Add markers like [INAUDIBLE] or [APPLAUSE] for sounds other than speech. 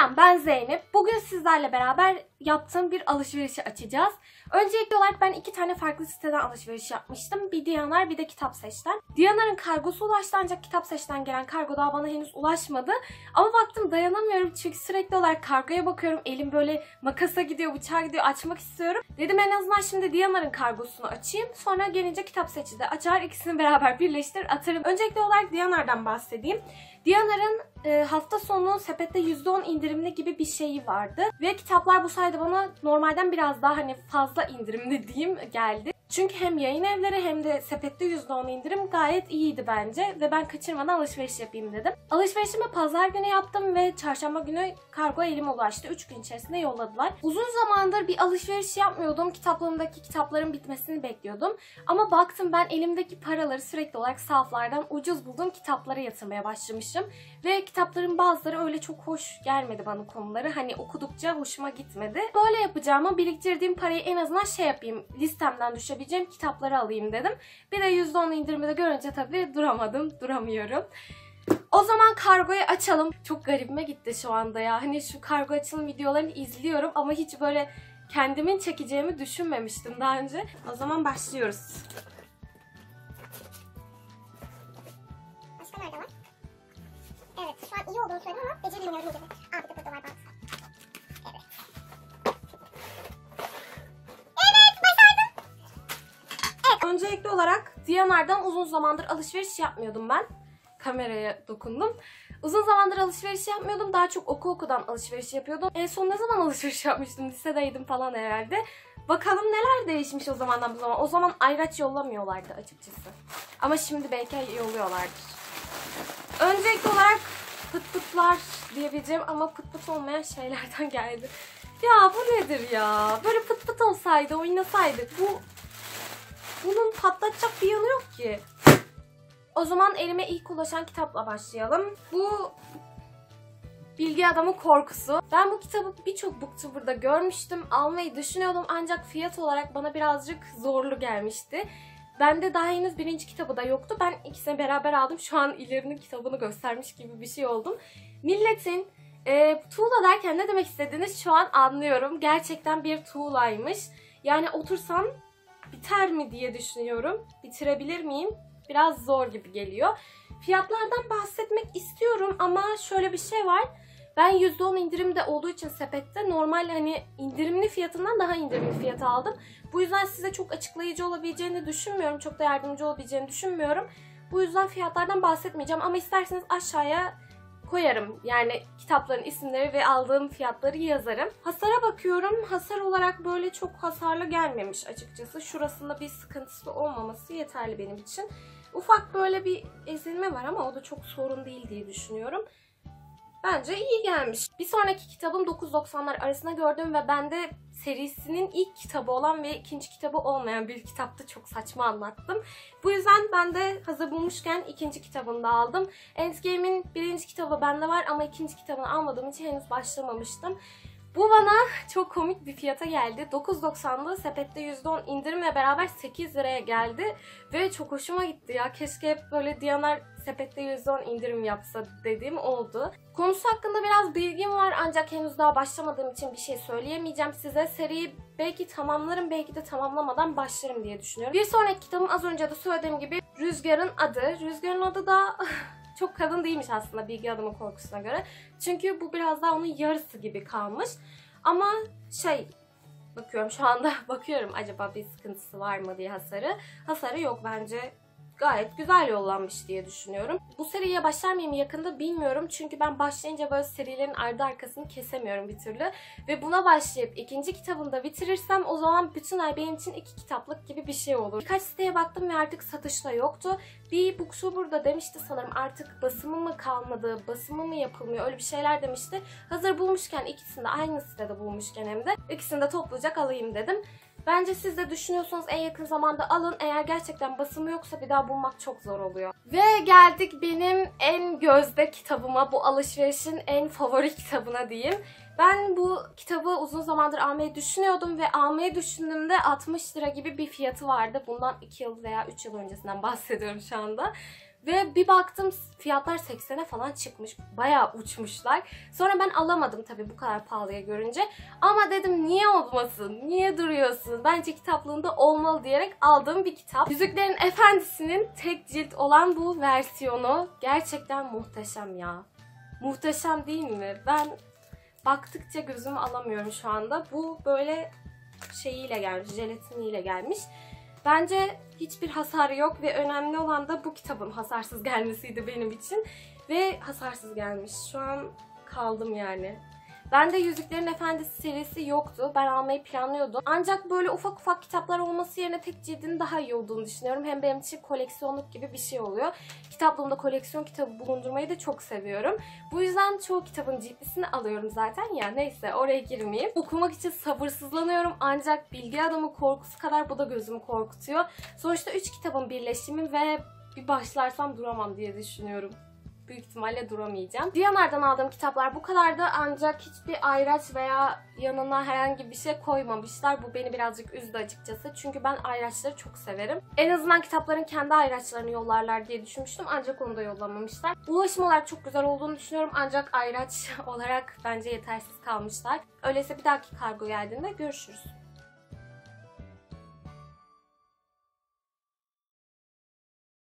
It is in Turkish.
Selam ben Zeynep. Bugün sizlerle beraber yaptığım bir alışverişi açacağız. Öncelikli olarak ben iki tane farklı siteden alışveriş yapmıştım. Bir Diyanar bir de Kitap Seç'ten. Diyanar'ın kargosu ulaştı ancak Kitap Seç'ten gelen kargo daha bana henüz ulaşmadı. Ama baktım dayanamıyorum çünkü sürekli olarak kargoya bakıyorum. Elim böyle makasa gidiyor, bıçağa gidiyor açmak istiyorum. Dedim en azından şimdi Diyanar'ın kargosunu açayım. Sonra gelince Kitap Seç'i de açar ikisini beraber birleştirir atarım. Öncelikli olarak Diyanar'dan bahsedeyim. Diyanar'ın e, hafta sonu sepette %10 indirimli gibi bir şeyi vardı. Ve kitaplar bu sayede bana normalden biraz daha hani fazla indirimli diyeyim geldi. Çünkü hem yayın evleri hem de sepette %10 indirim gayet iyiydi bence. Ve ben kaçırmadan alışveriş yapayım dedim. Alışverişimi pazar günü yaptım ve çarşamba günü kargo elime ulaştı. 3 gün içerisinde yolladılar. Uzun zamandır bir alışveriş yapmıyordum. Kitaplığımdaki kitapların bitmesini bekliyordum. Ama baktım ben elimdeki paraları sürekli olarak sahaflardan ucuz bulduğum kitaplara yatırmaya başlamışım. Ve kitapların bazıları öyle çok hoş gelmedi bana konuları. Hani okudukça hoşuma gitmedi. Böyle yapacağıma biriktirdiğim parayı en azından şey yapayım. Listemden düşebileceğim kitapları alayım dedim. Bir de %10 indirimi de görünce tabii duramadım. Duramıyorum. O zaman kargoyu açalım. Çok garibime gitti şu anda ya. Hani şu kargo açılım videolarını izliyorum ama hiç böyle kendimin çekeceğimi düşünmemiştim daha önce. O zaman başlıyoruz. Başka nerede var? Evet, şu an iyi olduğunu söyledim ama beceremiyorum gibi. Öncelikli olarak Diyanar'dan uzun zamandır alışveriş yapmıyordum ben. Kameraya dokundum. Uzun zamandır alışveriş yapmıyordum. Daha çok oku okudan alışveriş yapıyordum. En son ne zaman alışveriş [LAUGHS] yapmıştım? Lisedeydim falan herhalde. Bakalım neler değişmiş o zamandan bu zaman. O zaman ayraç yollamıyorlardı açıkçası. Ama şimdi belki yolluyorlardır. Öncelikli olarak pıt pıtlar diyebileceğim ama pıt pıt olmayan şeylerden [LAUGHS] geldi. Ya bu nedir ya? Böyle pıt pıt olsaydı, oynasaydık. Bu bunun patlatacak bir yanı yok ki. O zaman elime ilk ulaşan kitapla başlayalım. Bu Bilgi Adamı Korkusu. Ben bu kitabı birçok booktuber'da görmüştüm. Almayı düşünüyordum ancak fiyat olarak bana birazcık zorlu gelmişti. Bende daha henüz birinci kitabı da yoktu. Ben ikisini beraber aldım. Şu an ilerinin kitabını göstermiş gibi bir şey oldum. Milletin e, tuğla derken ne demek istediğiniz şu an anlıyorum. Gerçekten bir tuğlaymış. Yani otursam biter mi diye düşünüyorum. Bitirebilir miyim? Biraz zor gibi geliyor. Fiyatlardan bahsetmek istiyorum ama şöyle bir şey var. Ben %10 indirimde olduğu için sepette normal hani indirimli fiyatından daha indirimli fiyata aldım. Bu yüzden size çok açıklayıcı olabileceğini düşünmüyorum. Çok da yardımcı olabileceğini düşünmüyorum. Bu yüzden fiyatlardan bahsetmeyeceğim ama isterseniz aşağıya koyarım. Yani kitapların isimleri ve aldığım fiyatları yazarım. Hasara bakıyorum. Hasar olarak böyle çok hasarlı gelmemiş açıkçası. Şurasında bir sıkıntısı olmaması yeterli benim için. Ufak böyle bir ezilme var ama o da çok sorun değil diye düşünüyorum. Bence iyi gelmiş. Bir sonraki kitabım 9.90'lar arasında gördüm ve ben de serisinin ilk kitabı olan ve ikinci kitabı olmayan bir kitaptı. Çok saçma anlattım. Bu yüzden ben de hazır bulmuşken ikinci kitabını da aldım. Endgame'in birinci kitabı bende var ama ikinci kitabını almadığım için henüz başlamamıştım. Bu bana çok komik bir fiyata geldi. 9.90'lı sepette %10 indirimle beraber 8 liraya geldi. Ve çok hoşuma gitti ya. Keşke hep böyle Diyanar sepette %10 indirim yapsa dediğim oldu. Konusu hakkında biraz bilgim var ancak henüz daha başlamadığım için bir şey söyleyemeyeceğim size. Seriyi belki tamamlarım belki de tamamlamadan başlarım diye düşünüyorum. Bir sonraki kitabım az önce de söylediğim gibi Rüzgar'ın adı. Rüzgar'ın adı da [LAUGHS] çok kadın değilmiş aslında bilgi adamın korkusuna göre. Çünkü bu biraz daha onun yarısı gibi kalmış. Ama şey bakıyorum şu anda [LAUGHS] bakıyorum acaba bir sıkıntısı var mı diye hasarı. Hasarı yok bence gayet güzel yollanmış diye düşünüyorum. Bu seriye başlar mıyım yakında bilmiyorum. Çünkü ben başlayınca böyle serilerin ardı arkasını kesemiyorum bir türlü. Ve buna başlayıp ikinci kitabını da bitirirsem o zaman bütün ay benim için iki kitaplık gibi bir şey olur. Birkaç siteye baktım ve artık satışta yoktu. Bir booktuber demişti sanırım artık basımı mı kalmadı, basımı mı yapılmıyor öyle bir şeyler demişti. Hazır bulmuşken ikisini de aynı sitede bulmuşken hem de ikisini de toplayacak alayım dedim. Bence siz de düşünüyorsanız en yakın zamanda alın. Eğer gerçekten basımı yoksa bir daha bulmak çok zor oluyor. Ve geldik benim en gözde kitabıma. Bu alışverişin en favori kitabına diyeyim. Ben bu kitabı uzun zamandır almayı düşünüyordum ve almayı düşündüğümde 60 lira gibi bir fiyatı vardı. Bundan 2 yıl veya 3 yıl öncesinden bahsediyorum şu anda. Ve bir baktım fiyatlar 80'e falan çıkmış. Bayağı uçmuşlar. Sonra ben alamadım tabii bu kadar pahalıya görünce. Ama dedim niye olmasın? Niye duruyorsun? Bence kitaplığında olmalı diyerek aldığım bir kitap. Yüzüklerin Efendisi'nin tek cilt olan bu versiyonu gerçekten muhteşem ya. Muhteşem değil mi? Ben baktıkça gözümü alamıyorum şu anda. Bu böyle şeyiyle gelmiş, jelatiniyle gelmiş. Bence hiçbir hasarı yok ve önemli olan da bu kitabın hasarsız gelmesiydi benim için. Ve hasarsız gelmiş. Şu an kaldım yani. Bende Yüzüklerin Efendisi serisi yoktu. Ben almayı planlıyordum. Ancak böyle ufak ufak kitaplar olması yerine tek cildin daha iyi olduğunu düşünüyorum. Hem benim için koleksiyonluk gibi bir şey oluyor. Kitaplığımda koleksiyon kitabı bulundurmayı da çok seviyorum. Bu yüzden çoğu kitabın ciltlisini alıyorum zaten ya. Neyse oraya girmeyeyim. Okumak için sabırsızlanıyorum ancak bilgi adamı korkusu kadar bu da gözümü korkutuyor. Sonuçta 3 kitabın birleşimi ve bir başlarsam duramam diye düşünüyorum büyük ihtimalle duramayacağım. Diyanar'dan aldığım kitaplar bu kadardı ancak hiçbir ayraç veya yanına herhangi bir şey koymamışlar. Bu beni birazcık üzdü açıkçası. Çünkü ben ayraçları çok severim. En azından kitapların kendi ayraçlarını yollarlar diye düşünmüştüm ancak onu da yollamamışlar. Ulaşım olarak çok güzel olduğunu düşünüyorum ancak ayraç [LAUGHS] olarak bence yetersiz kalmışlar. Öyleyse bir dahaki kargo geldiğinde görüşürüz.